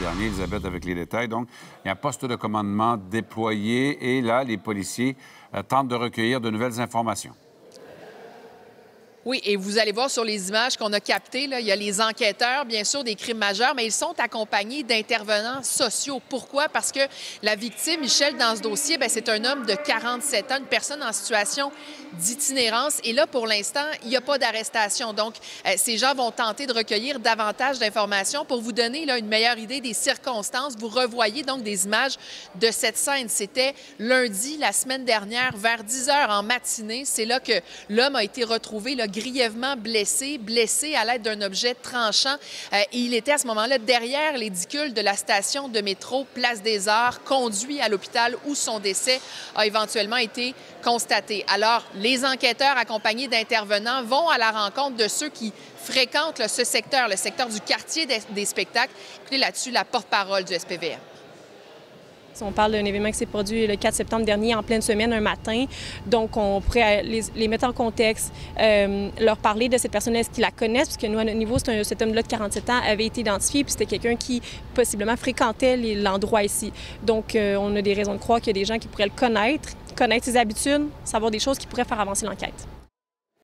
dernier. Avec les détails. Donc, il y a un poste de commandement déployé et là, les policiers euh, tentent de recueillir de nouvelles informations. Oui, et vous allez voir sur les images qu'on a captées, il y a les enquêteurs, bien sûr, des crimes majeurs, mais ils sont accompagnés d'intervenants sociaux. Pourquoi? Parce que la victime, Michel, dans ce dossier, ben, c'est un homme de 47 ans, une personne en situation d'itinérance. Et là, pour l'instant, il n'y a pas d'arrestation. Donc, euh, ces gens vont tenter de recueillir davantage d'informations pour vous donner une meilleure idée des circonstances. Vous revoyez donc des images de cette scène. C'était lundi, la semaine dernière, vers 10 heures en matinée. C'est là que l'homme a été retrouvé là, grièvement blessé, blessé à l'aide d'un objet tranchant. Euh, il était à ce moment-là derrière l'édicule de la station de métro Place des Arts, conduit à l'hôpital où son décès a éventuellement été constaté. Alors, les enquêteurs accompagnés d'intervenants vont à la rencontre de ceux qui fréquentent ce secteur, le secteur du quartier des, des spectacles. Écoutez là-dessus la porte-parole du SPVM. On parle d'un événement qui s'est produit le 4 septembre dernier en pleine semaine, un matin. Donc, on pourrait les, les mettre en contexte, euh, leur parler de cette personne est-ce qu'ils la connaissent, puisque nous, à notre niveau, un, cet homme-là de 47 ans avait été identifié, puis c'était quelqu'un qui possiblement fréquentait l'endroit ici. Donc, euh, on a des raisons de croire qu'il y a des gens qui pourraient le connaître, connaître ses habitudes, savoir des choses qui pourraient faire avancer l'enquête.